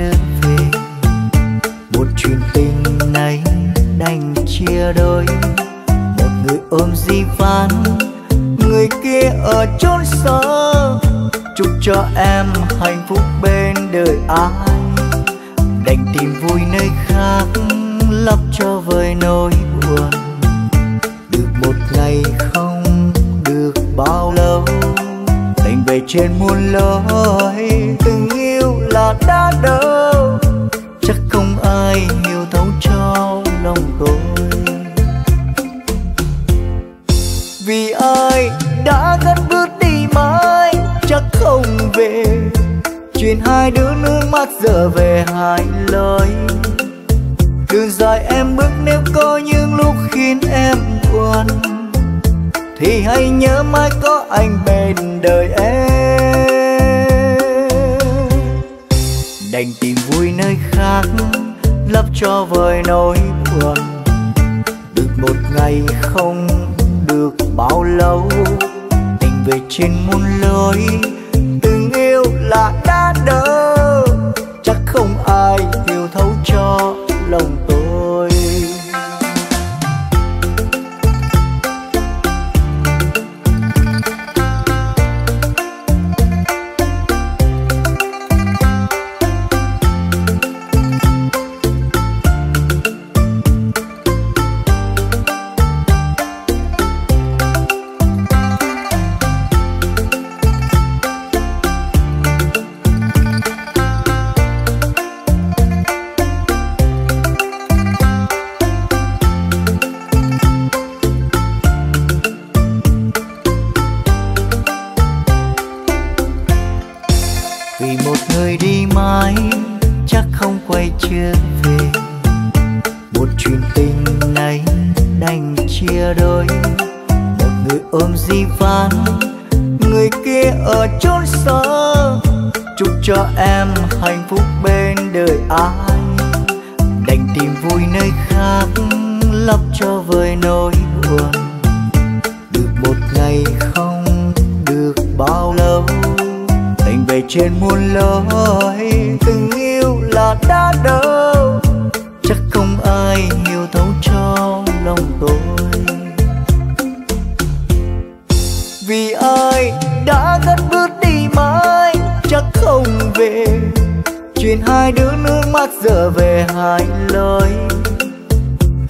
trở về. Một chuyện tình này đành chia đôi. Một người ôm di ván người kia ở chốn xa chúc cho em hạnh phúc bên đời ai. Đành tìm vui nơi khác, lấp cho vơi nỗi buồn. Được một ngày không được bao lâu, đành về trên muôn lối. Từng yêu là đã đời hai đứa nước mắt giờ về hai lời đường dài em bước nếu có những lúc khiến em buồn, thì hãy nhớ mãi có anh bên đời em. Đành tìm vui nơi khác, lấp cho vơi nỗi buồn. Được một ngày không được bao lâu, tình về trên muôn lối là đã đỡ. Chắc không ai hiểu thấu cho lòng tôi. Nỗi buồn. Được một ngày không được bao lâu, thành về trên muôn lối tình yêu là đã đâu. Chắc không ai hiểu thấu cho lòng tôi. Vì ai đã cất bước đi mãi, chắc không về. Chuyện hai đứa nước mắt giờ về hai lời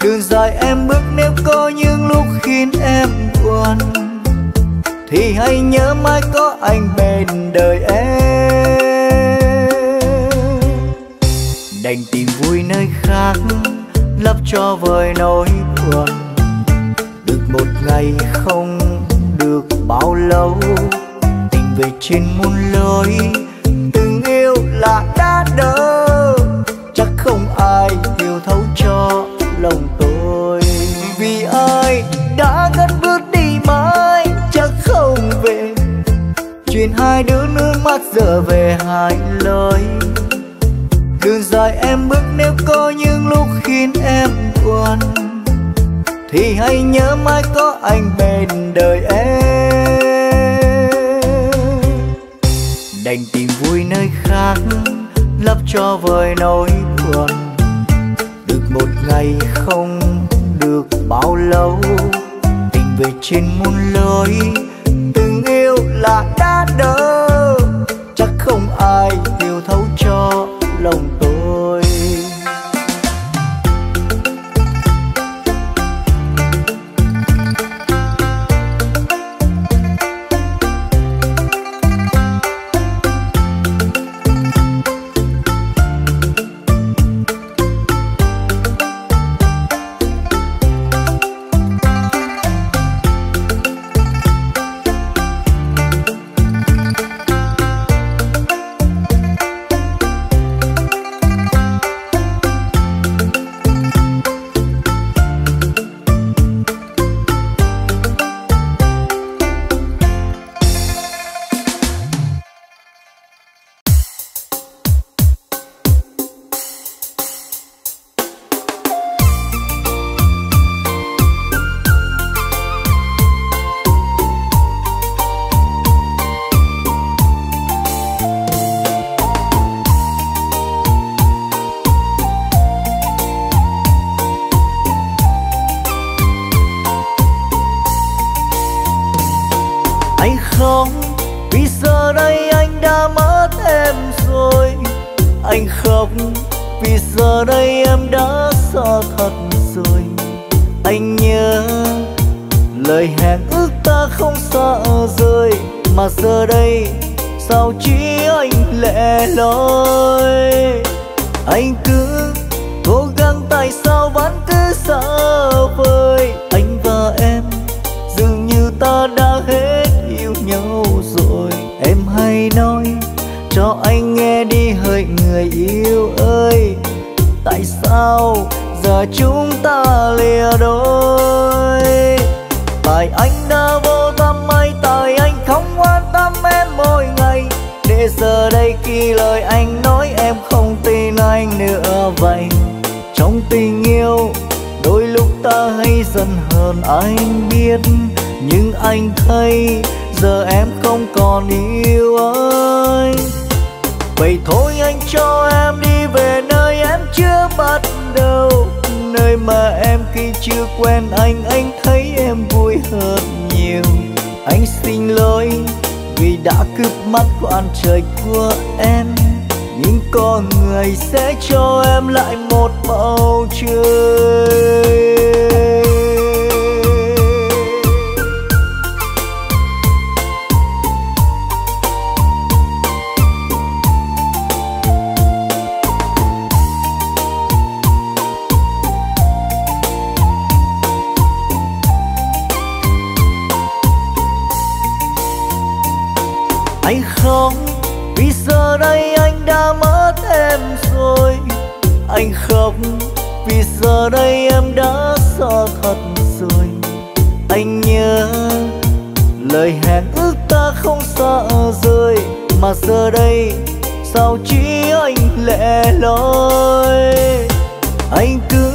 đường dài em bước nếu có những lúc khiến em buồn. Thì hãy nhớ mãi có anh bên đời em. Đành tìm vui nơi khác, lấp cho vơi nỗi buồn. Được một ngày không được bao lâu, tình về trên muôn lối nước giờ về hai lời đường dài em bước nếu có những lúc khiến em buồn, thì hãy nhớ mãi có anh bên đời em. Đành tìm vui nơi khác, lấp cho vơi nỗi buồn. Được một ngày không được bao lâu, tình về trên muôn lối anh khóc. Vì giờ đây em đã xa thật rồi. Anh nhớ, lời hẹn ước ta không xa rời mà giờ đây, sao chỉ anh lẻ loi? Anh cứ cố gắng tại sao vẫn cứ xa vời anh và em, dường như ta đã hết yêu nhau rồi. Em hay nói người yêu ơi. Tại sao giờ chúng ta lìa đôi? Tại anh đã vô tâm, ai tại anh không quan tâm em mỗi ngày. Để giờ đây khi lời anh nói em không tin anh nữa vậy. Trong tình yêu, đôi lúc ta hay giận hơn anh biết. Nhưng anh thấy giờ em không còn yêu anh vậy thôi anh cho em đi về nơi em chưa bắt đầu. Nơi mà em khi chưa quen anh anh thấy em vui hơn nhiều. Anh xin lỗi vì đã cướp mắt của trời của em. Nhưng có người sẽ cho em lại một bầu trời. Đã xa thật rồi. Anh nhớ, lời hẹn ước ta không xa rời, mà giờ đây sao chỉ anh lẻ loi? Anh cứ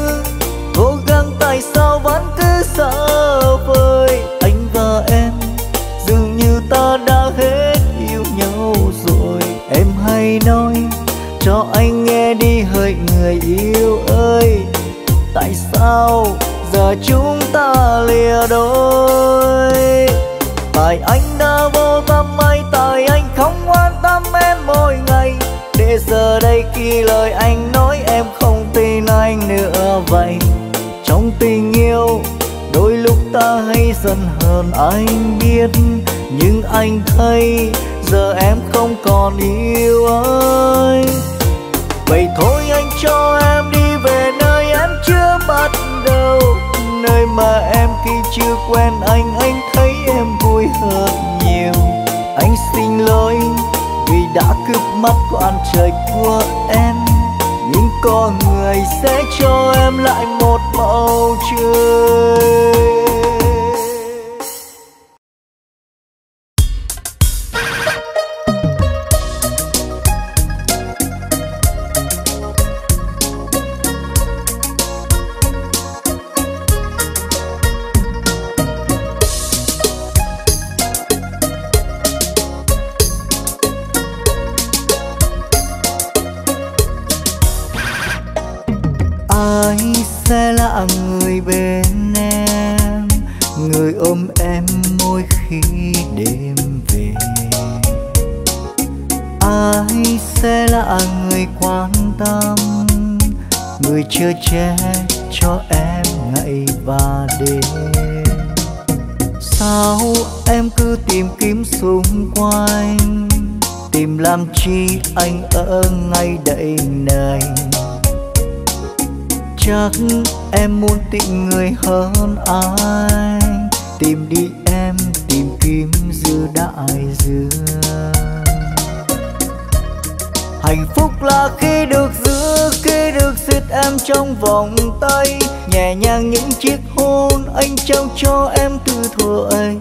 nhau giờ chúng ta lìa đôi. Tại anh đã vô tâm hay tại anh không quan tâm em mỗi ngày. Để giờ đây khi lời anh nói em không tin anh nữa vậy. Trong tình yêu, đôi lúc ta hay giận hơn anh biết. Nhưng anh thấy giờ em không còn yêu anh vậy thôi anh cho em đi về nơi em chưa bắt đâu, nơi mà em khi chưa quen anh anh thấy em vui hơn nhiều. Anh xin lỗi vì đã cướp mắt của trời của em, nhưng có người sẽ cho em lại một bầu trời. Em trong vòng tay. Nhẹ nhàng những chiếc hôn anh trao cho em từ thuở ấy.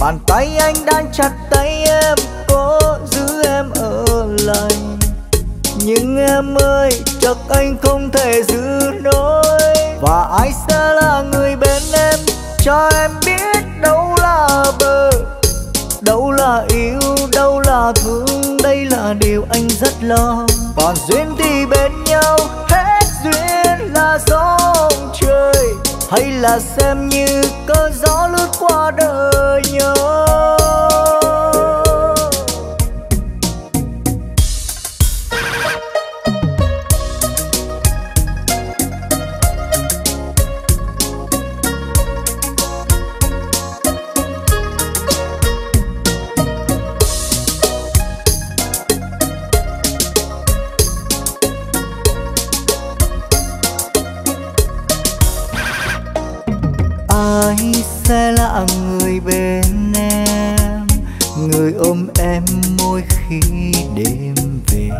Bàn tay anh đang chặt tay em, có giữ em ở lại. Nhưng em ơi, chắc anh không thể giữ nổi. Và ai sẽ là người bên em, cho em biết đâu là bờ, đâu là yêu, đâu là thương. Đây là điều anh rất lo. Còn duyên thì bên nhau duyên là gió trời hay là xem như cơn gió lướt qua đời nhau sẽ là người bên em, người ôm em mỗi khi đêm về.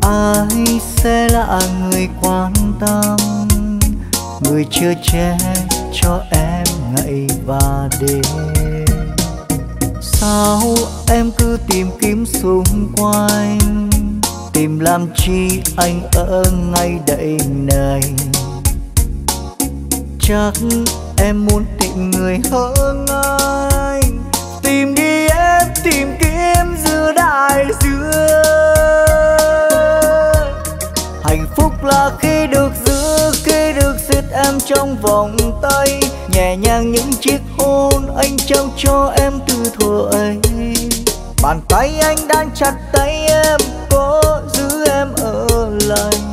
Ai sẽ là người quan tâm, người chưa che cho em ngày và đêm? Sao em cứ tìm kiếm xung quanh, tìm làm chi anh ở ngay đây này chắc em muốn tìm người hơn anh tìm đi em, tìm kiếm giữa đại dương. Hạnh phúc là khi được giữ, khi được siết em trong vòng tay. Nhẹ nhàng những chiếc hôn anh trao cho em từ thuở ấy. Bàn tay anh đang chặt tay em có giữ em ở lại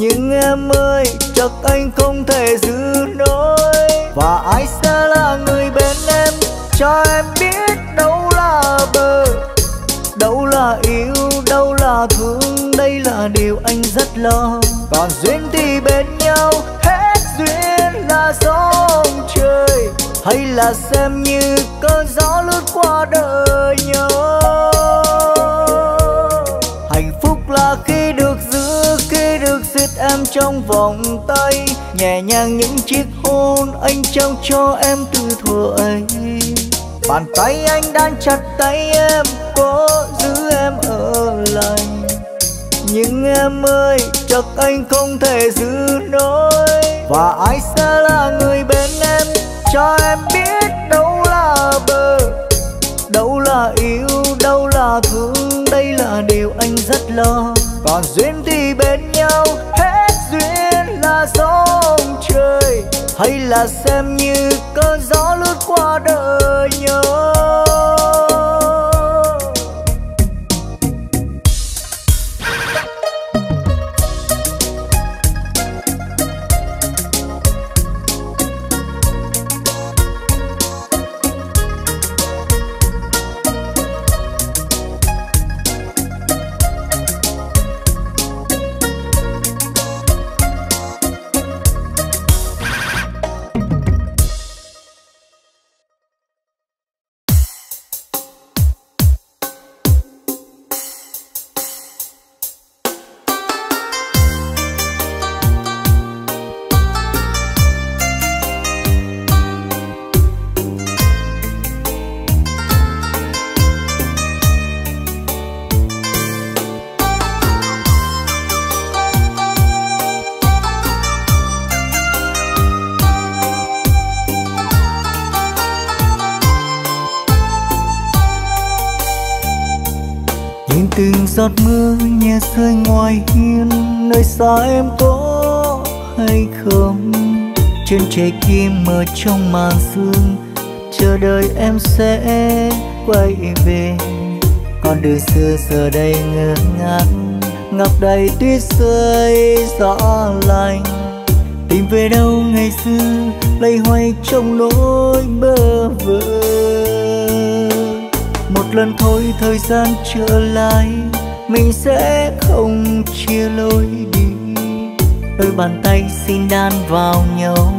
nhưng em ơi, chắc anh không thể giữ nổi. Và ai sẽ là người bên em? Cho em biết đâu là bờ, đâu là yêu, đâu là thương. Đây là điều anh rất lo. Còn duyên thì bên nhau, hết duyên là gió trời. Hay là xem như cơn gió lướt qua đời nhau. Hạnh phúc là khi trong vòng tay, nhẹ nhàng những chiếc hôn anh trao cho em từ thuở ấy. Bàn tay anh đang chặt tay em cố giữ em ở lại nhưng em ơi, chắc anh không thể giữ nổi. Và ai sẽ là người bên em, cho em biết đâu là bờ, đâu là yêu, đâu là thương. Đây là điều anh rất lo. Còn duyên thì bên gió là trời hay là xem như cơn gió lướt qua đời nhớ. Rơi ngoài hiên, nơi xa em có hay không? Trên trời kia mờ trong màn sương, chờ đợi em sẽ quay về. Con đường xưa giờ đây ngơ ngác ngập đầy tuyết rơi gió lạnh tìm về đâu ngày xưa, lay hoay trong nỗi bơ vơ. Một lần thôi, thời gian trở lại mình sẽ không chia lối đi. Đôi bàn tay xin đan vào nhau,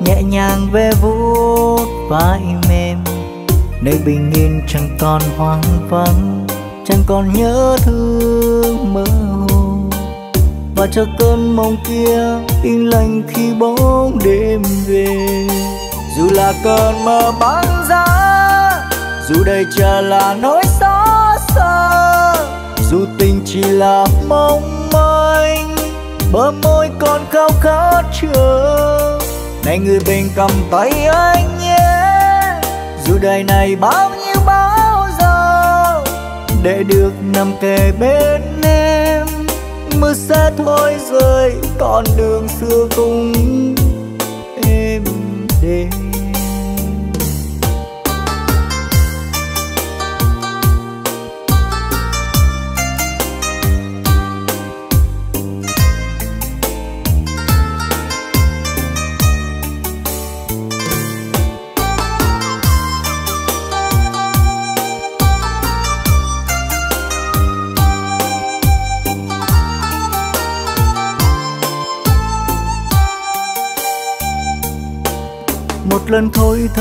nhẹ nhàng ve vuốt vai mềm. Nơi bình yên chẳng còn hoang vắng, chẳng còn nhớ thương mơ hồ. Và cho cơn mộng kia yên lành khi bóng đêm về. Dù là cơn mơ băng giá dù đây chờ là nỗi xót dù tình chỉ là mong manh, bờ môi còn khao khát chờ này người bên cầm tay anh nhé, dù đời này bao nhiêu bao giờ, để được nằm kề bên em, mưa sẽ thôi rơi, con đường xưa cùng em đềm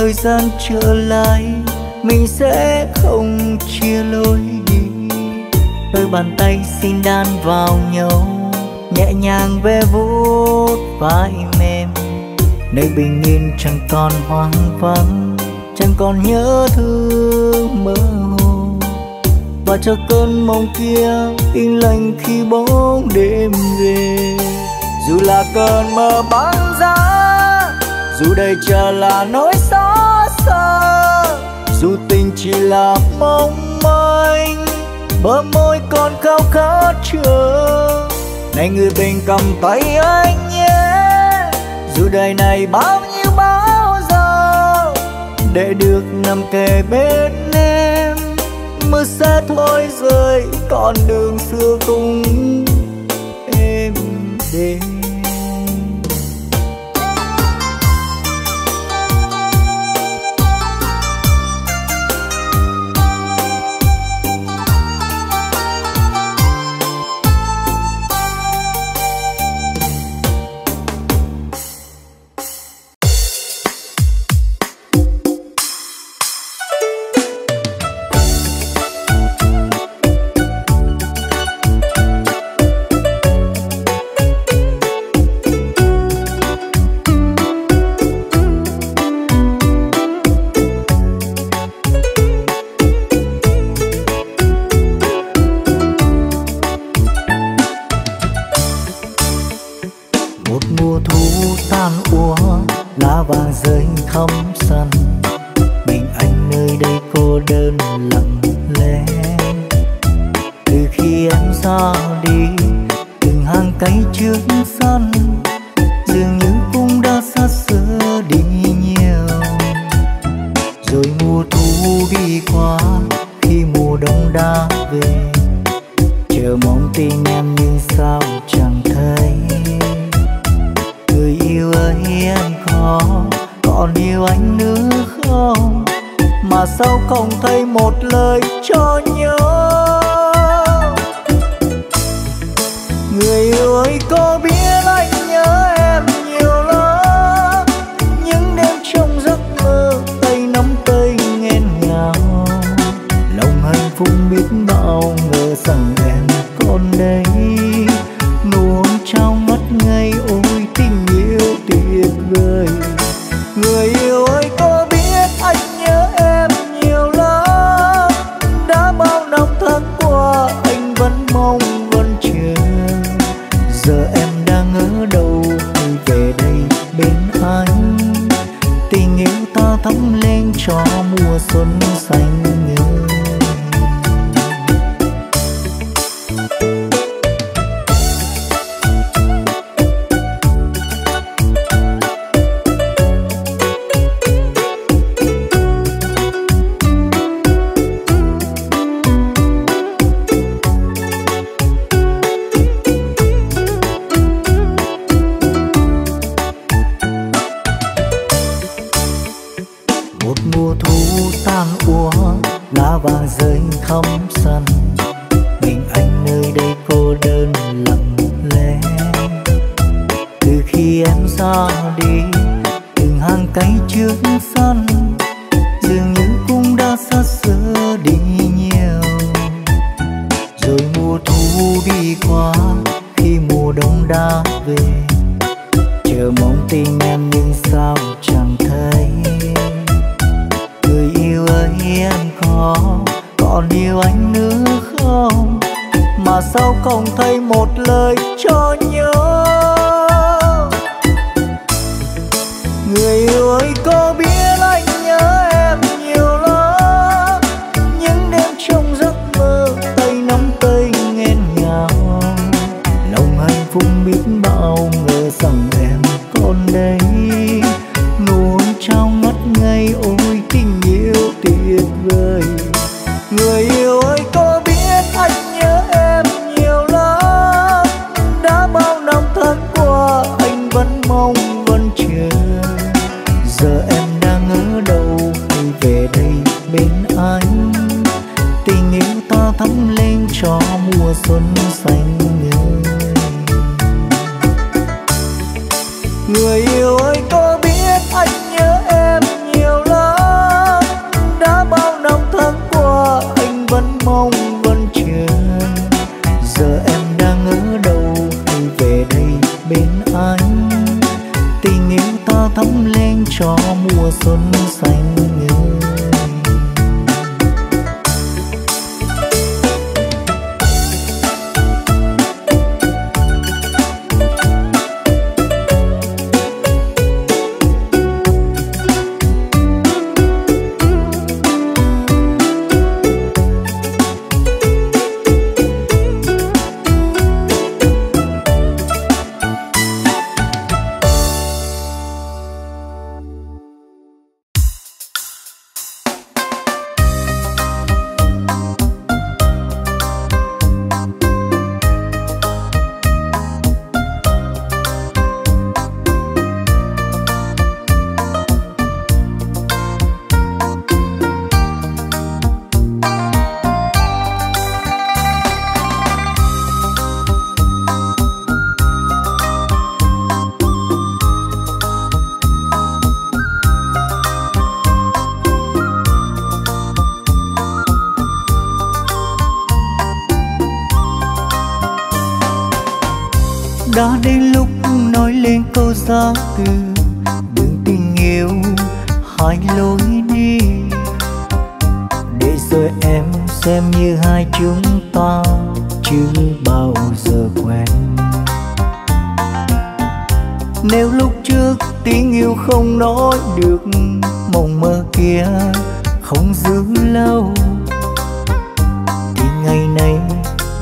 thời gian trở lại, mình sẽ không chia lối đôi bàn tay xin đan vào nhau, nhẹ nhàng ve vuốt vai mềm. Nơi bình yên chẳng còn hoang vắng, chẳng còn nhớ thương mơ hồ. Và cho cơn mong kia yên lành khi bóng đêm về. Dù là cơn mơ băng giá dù đây chờ là nỗi xa dù tình chỉ là mong manh, bờ môi còn khao khát chờ. Này người bên cầm tay anh nhé, dù đời này bao nhiêu bao giờ, để được nằm kề bên em, mưa sẽ thôi rơi, con đường xưa cùng em đến. Chờ mong tin em nhưng sao chẳng thấy. Người yêu ơi, em có còn yêu anh nữa không? Mà sao không thấy một lời cho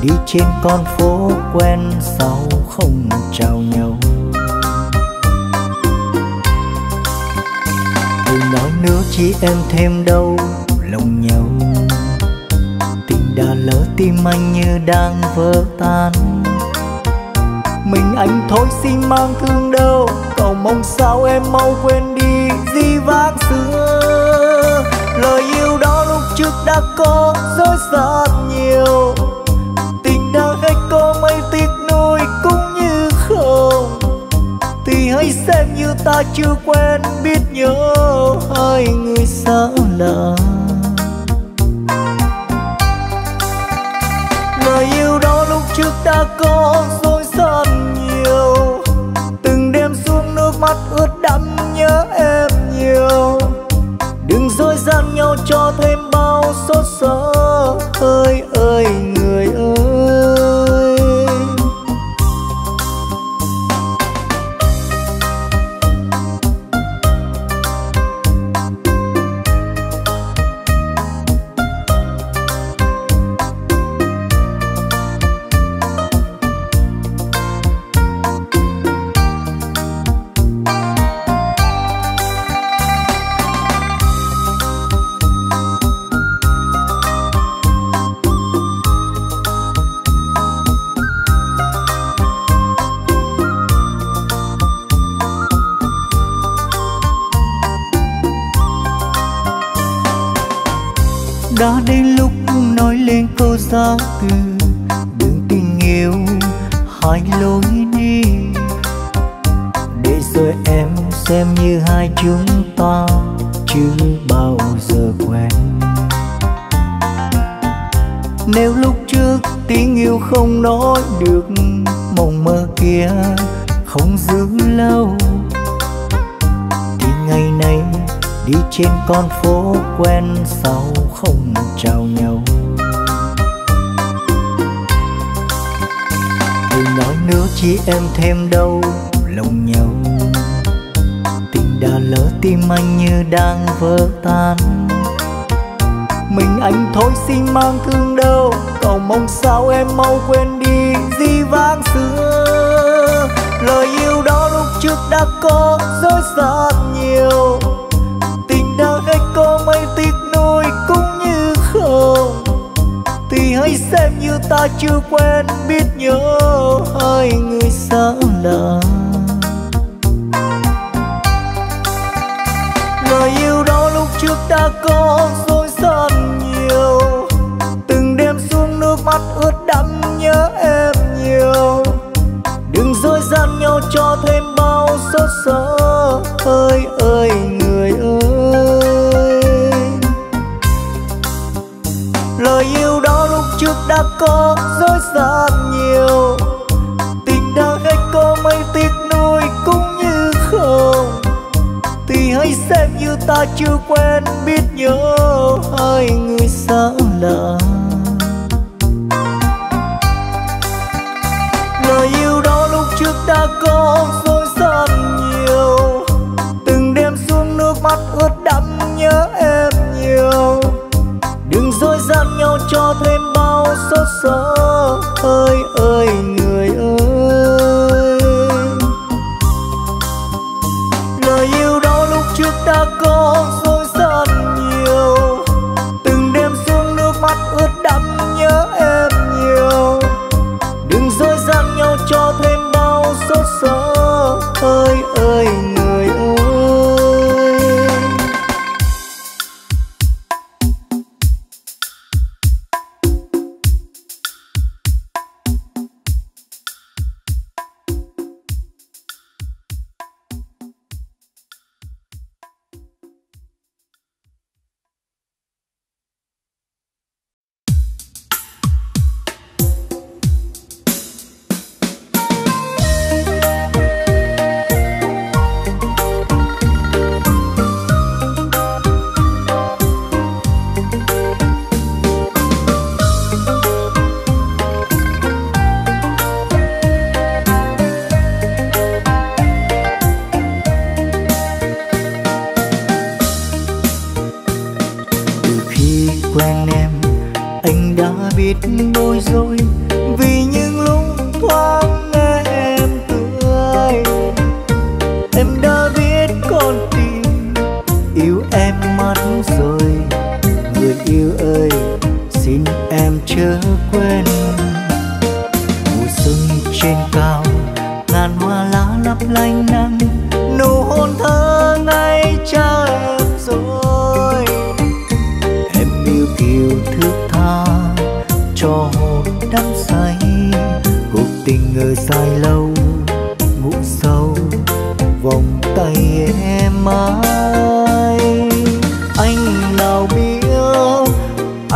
đi trên con phố quen sau không chào nhau. Đừng nói nữa chỉ em thêm đâu, lòng nhau. Tình đã lỡ tim anh như đang vỡ tan. Mình anh thôi xin mang thương đâu, Cầu mong sao em mau quên đi di vãng xưa. Lời yêu đó lúc trước đã có dối rất nhiều. Tình có mây tiếc nuôi cũng như không. Thì hãy xem như ta chưa quen biết nhớ hai người xa lạ. Lời yêu đó lúc trước đã có rồi rất nhiều. Từng đêm xuống nước mắt ướt đẫm nhớ em nhiều. Đừng dối gian nhau cho thêm bao xót xa. Ơi ơi, người ơi. Từ đường tình yêu hai lối đi. Để rồi em xem như hai chúng ta chưa bao giờ quen. Nếu lúc trước tình yêu không nói được, mộng mơ kia không giữ lâu. Thì ngày nay, đi trên con phố quen sao không chào em thêm đâu lòng nhau Tình đã lỡ tim anh như đang vỡ tan Mình anh thôi xin mang thương đâu, Cầu mong sao em mau quên đi di vãng xưa Lời yêu đó lúc trước đã có, dối xa. Ta chưa quen biết nhớ hai người xa lạ đã chưa quen biết nhớ hai người xa lạ lời yêu đó lúc trước đã có xôi san nhiều. Từng đêm xuống nước mắt ướt đẫm nhớ em nhiều. Đừng dối gian nhau cho thêm bao xót xa.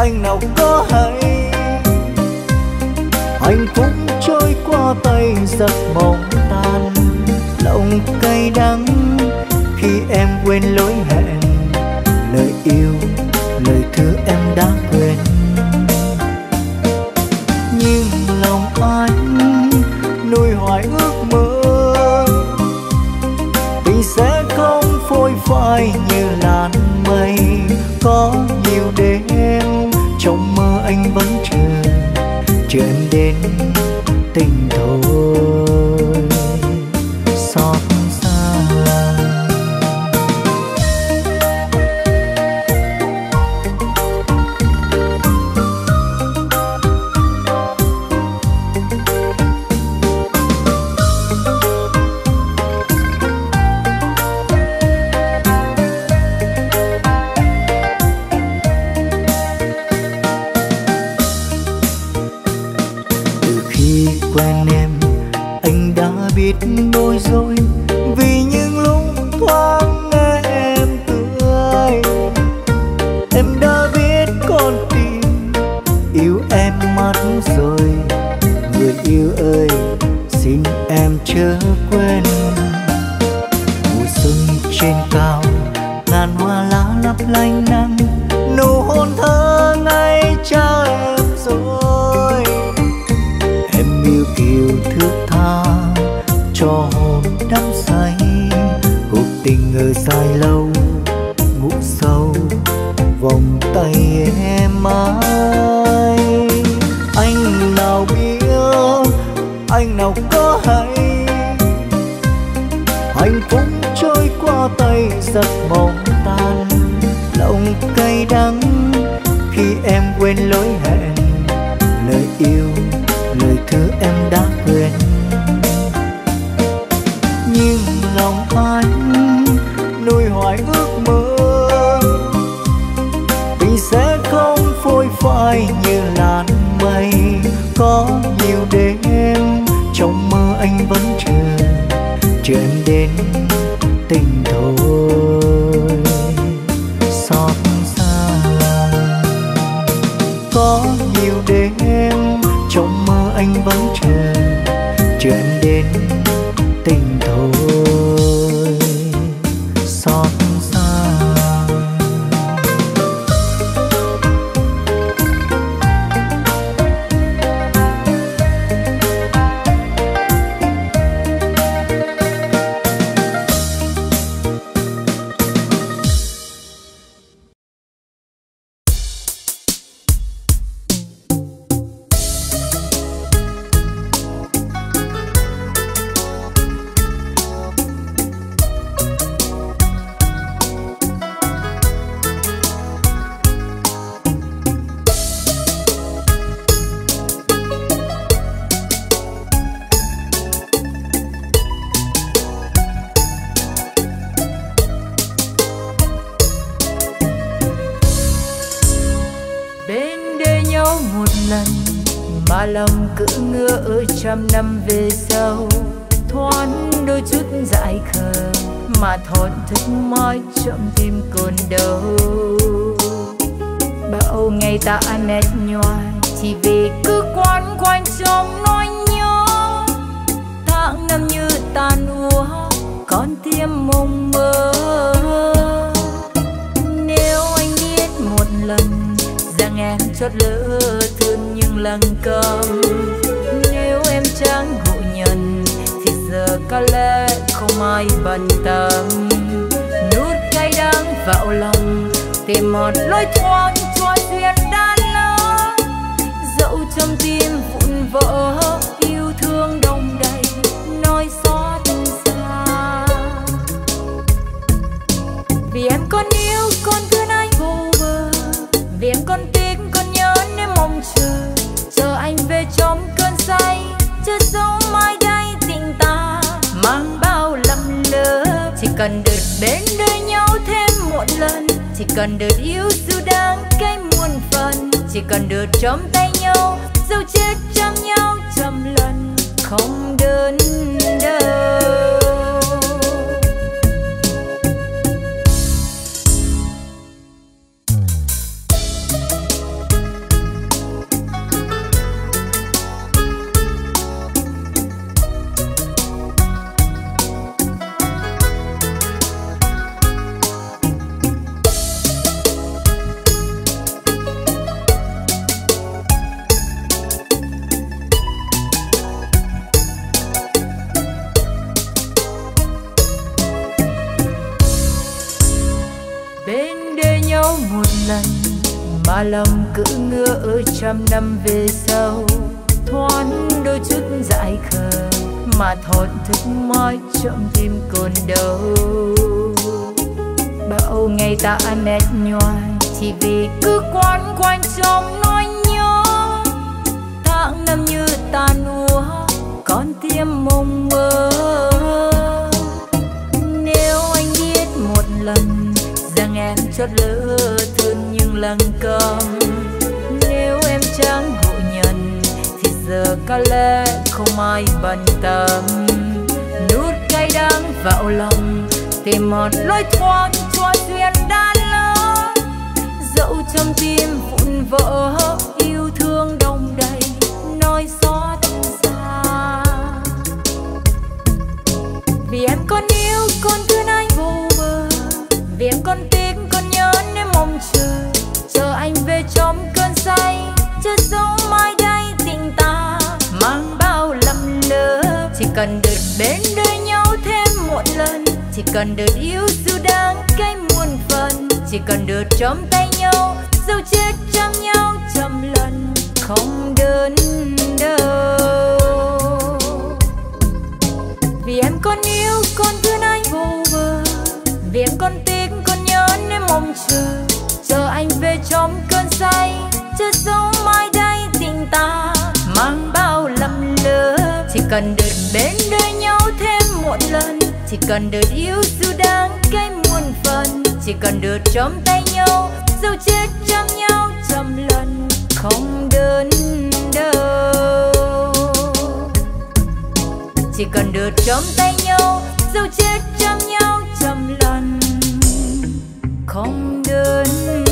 anh nào có hay. Hạnh phúc trôi qua tay giấc mộng tan. Lòng cay đắng khi em quên lối hẹn, lời yêu dàn hoa lá lấp lánh nắng tìm một lối thoát cho duyên đã lỡ dẫu trong tim vụn vỡ, yêu thương đông đầy, nói xót xa. Vì em còn yêu, con thương anh vô bờ. Vì em còn tiếc còn nhớ nên mong chờ. Chờ anh về trong cơn say chưa dấu mai đây tình ta. Mang bao lầm lỡ, chỉ cần được bên đây chỉ cần được yêu dù đang cái muôn phần. Chỉ cần được trong tay nhau dẫu chết trong nhau trăm lần. Không đơn đơn. Lòng cứ ngỡ ở trăm năm về sau. Thoáng đôi chút dại khờ mà thổn thức mỏi trong tim còn đâu bao ngày ta nét nhoài chỉ vì cứ quán quanh trong nỗi nhớ. Tháng năm như ta úa con tim mong mơ. Nếu anh biết một lần rằng em chót lỡ lăng cầm câm nếu em chẳng ngộ nhận, thì giờ có lẽ không ai bận tâm. Nút cay đắng vào lòng, tìm một lối thoát cho duyên đã lỡ dẫu trong tim vụn vỡ, yêu thương đông đầy, nói xót xa. Vì em còn yêu con thương anh vô bờ, vì em còn tiếc còn nhớ nên mong chờ chờ anh về trong cơn say. Chất dấu mai đây tình ta mang bao lầm lỡ. Chỉ cần được bên đời nhau thêm một lần. Chỉ cần được yêu dù đang cái muôn phần. Chỉ cần được trong tay nhau dẫu chết trong nhau trăm lần. Không đơn đâu vì em còn yêu con thương anh vô bờ vì em còn tiếc, còn nhớ nên mong chờ chờ anh về trong cơn say, chưa sống mai đây tình ta mang bao lầm lỡ. Chỉ cần được bên đời nhau thêm một lần, chỉ cần được yêu dù đang cái muôn phần. Chỉ cần được trong tay nhau dẫu chết trong nhau trăm lần, không đơn đâu chỉ cần được trong tay nhau dẫu chết trong nhau trăm lần, không lớn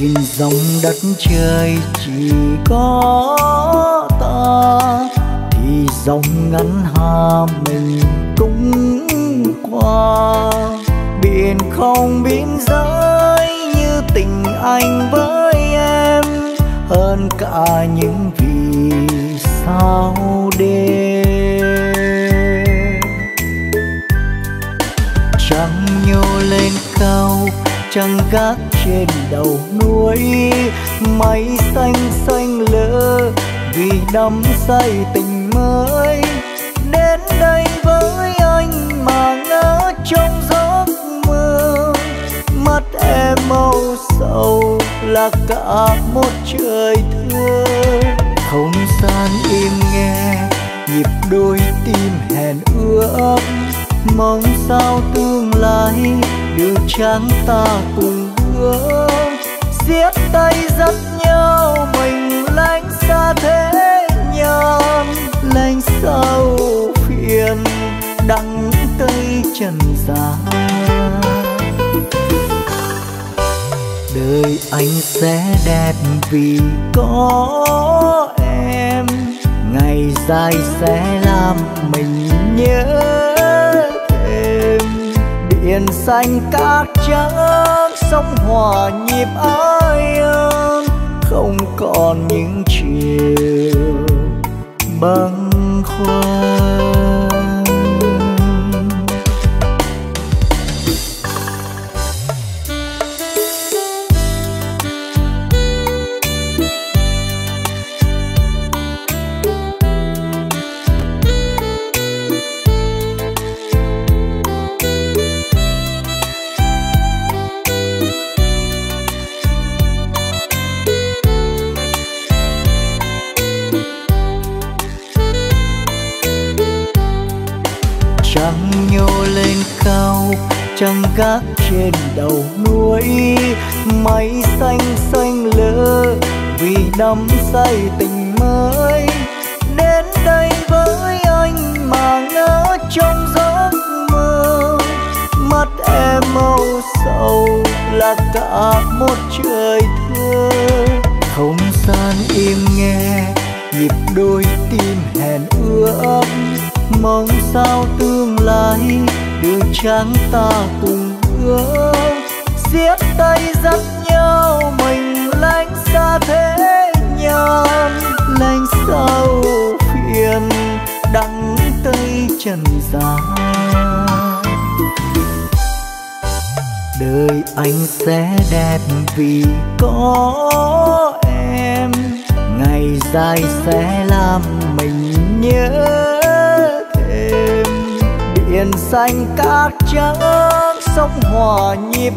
biển dòng đất trời chỉ có ta. Thì dòng ngắn hà mình cũng qua. Biển không biên giới như tình anh với em. Hơn cả những vì sao đêm. Trăng nhô lên cao chẳng gác trên đầu núi. Mây xanh xanh lỡ vì đắm say tình mới. Đến đây với anh mà ngỡ trong giấc mơ. Mắt em màu sầu là cả một trời thương không gian im nghe, nhịp đôi tim hẹn ước. Mong sao tương lai được trắng ta cùng bước siết tay dắt nhau, mình lánh xa thế nhân lánh sâu phiền, đắng cây trần gian. Đời anh sẽ đẹp vì có em. Ngày dài sẽ làm mình nhớ thêm. Biển xanh cát trắng sóng hòa nhịp ái ơn không còn những chiều băng khoăn gác trên đầu núi. Mây xanh xanh lơ, vì đắm say tình mới. Đến đây với anh mà ngỡ trong giấc mơ. Mắt em màu sầu là cả một trời thơ. Không gian im nghe nhịp đôi tim hẹn ước mong sao tương lai đường trắng ta cùng bước siết tay dắt nhau, mình lánh xa thế nhân lánh sâu phiền, đắng tây trần gian. Đời anh sẽ đẹp vì có em. Ngày dài sẽ làm mình nhớ thêm. Biển xanh cát trắng sóng hòa nhịp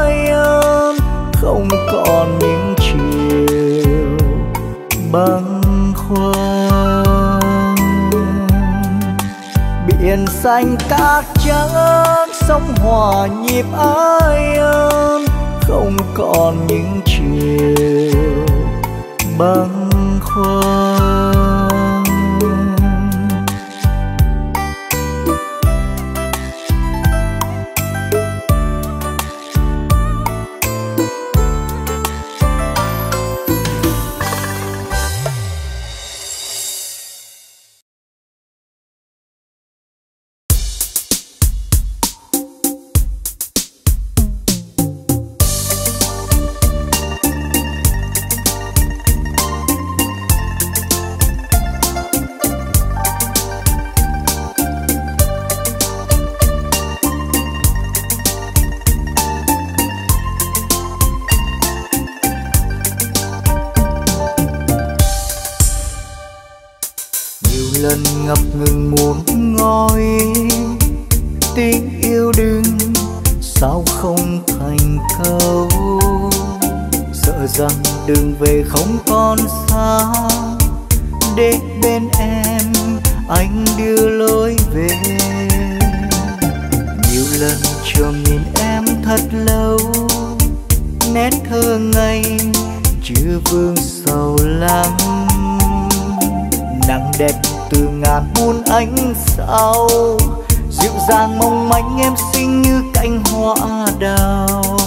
ái ân không còn những chiều băng khuâng biển xanh cát trắng sóng hòa nhịp ái ân không còn những chiều băng khuâng lần ngập ngừng muốn ngồi. Tiếng yêu đừng, sao không thành câu? Sợ rằng đường về không còn xa. Đến bên em, anh đưa lối về. Nhiều lần trông nhìn em thật lâu. Nét thơ ngây chưa vương sầu lắm. Nắng đẹp từ ngàn muôn ánh sao. Dịu dàng mong manh em xinh như cánh hoa đào.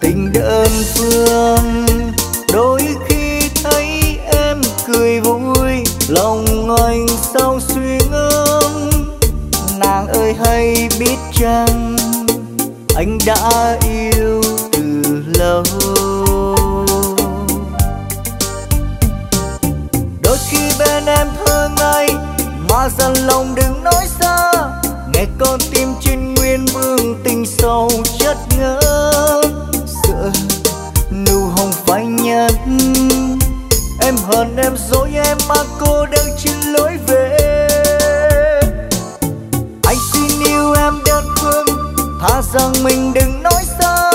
Tình đơn phương, đôi khi thấy em cười vui, lòng anh sao suy ngẫm. Nàng ơi hay biết chăng, anh đã yêu từ lâu. Thơ mà dần lòng đừng nói xa. Nghe con tim trên nguyên vương tình sâu chất ngỡ sợ nụ hồng phai nhạt. Em hờn em dối em mà cô đơn trên lối về. Anh xin yêu em đơn phương tha rằng mình đừng nói xa.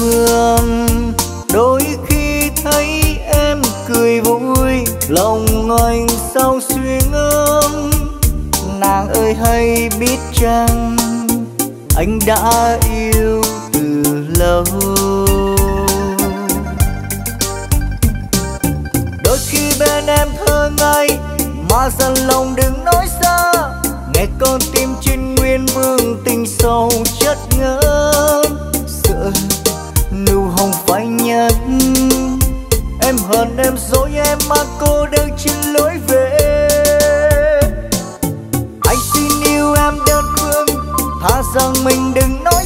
Phương đôi khi thấy em cười vui, lòng anh sao suy ngẫm nàng ơi hay biết chăng, anh đã yêu từ lâu. Đôi khi bên em thơ ngây, mà dần lòng đừng nói xa. Nghe con tim trên nguyên vương tình sâu chất ngỡ sợ nụ hồng phải nhạt em hờn, em dối, em mà cô đơn trên lối về. Anh xin yêu em đơn phương thà rằng mình đừng nói